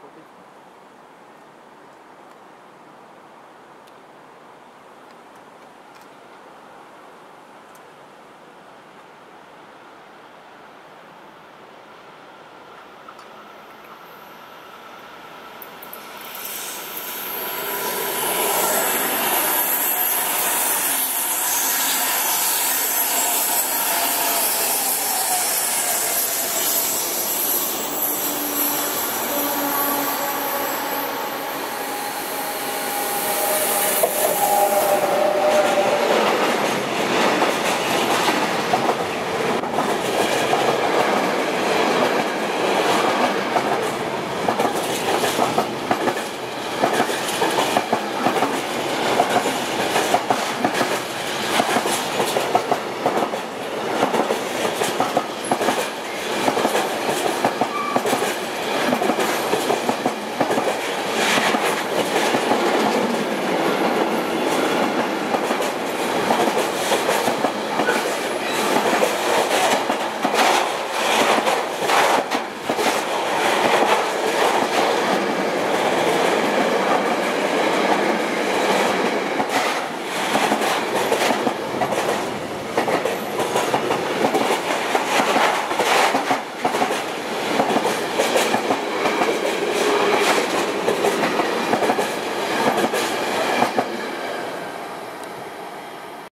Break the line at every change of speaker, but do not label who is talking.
topic?